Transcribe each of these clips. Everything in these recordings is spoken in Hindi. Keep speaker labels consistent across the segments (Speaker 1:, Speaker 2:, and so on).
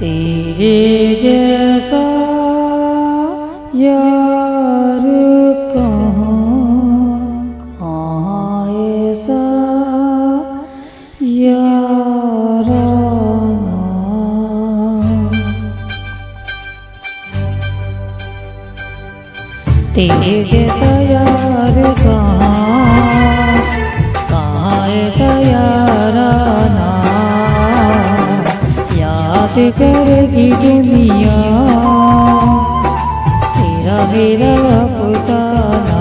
Speaker 1: तेरे जैसा यार कहाँ ऐसा याराना करेगी दुनिया तेरा मेरा अफसाना।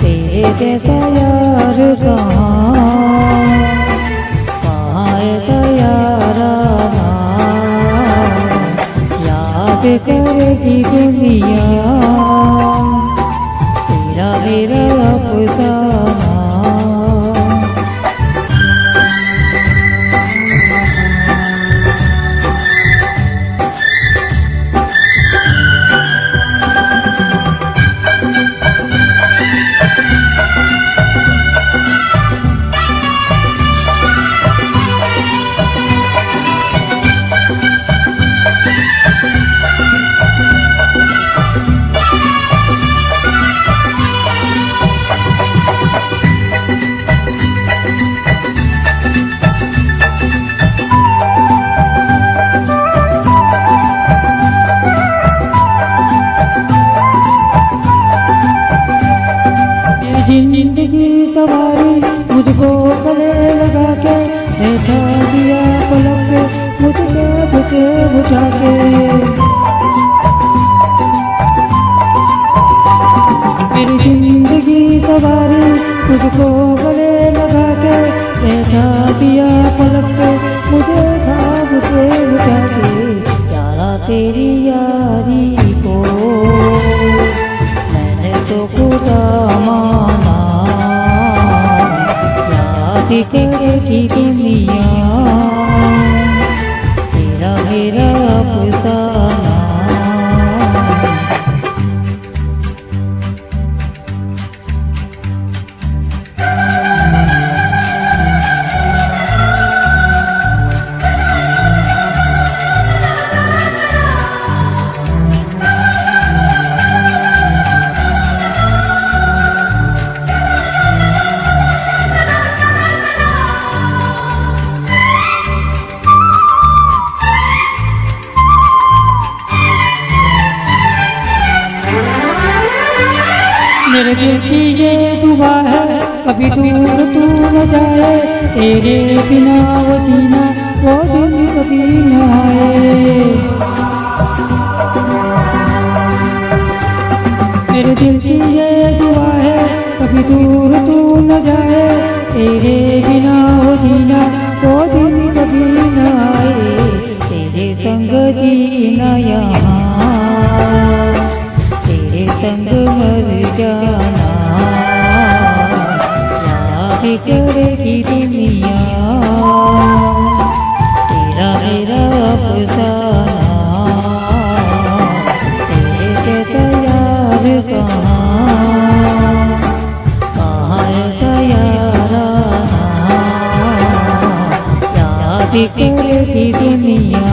Speaker 1: तेरे जैसा यार ऐसा याराना? याद करेगी दुनिया तेरा मेरा मेरी ज़िंदगी सवारी, मुझको गले लगा के बैठा दिया पलक पे, मुझको से उठा के। मेरी ज़िंदगी सवारी, मुझको गले लगा के बैठा दिया पलक पे, मुझे खाब से उठा के। तेरी यारी याद करेगी दुनिया तेरा मेरे दिल की ये दुआ है, कभी दूर तू न जाए, तेरे बिना वो जीना, वो दिन कभी न आए। मेरे दिल की ये दुआ है, कभी दूर तू न जाए, तेरे बिना वो जीना, वो दिन कभी न आए, तेरे संग जीना यहाँ। संग मर जाना। याद करेगी दुनिया। तेरा मेरा अफसाना। तेरे यार कहाँ? ऐसा याद करेगी दुनिया।